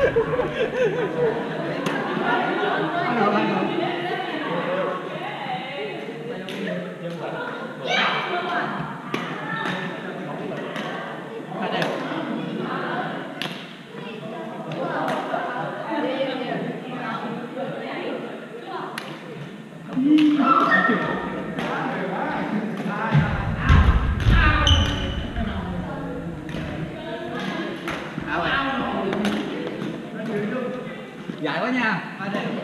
I don't know, nha. Và để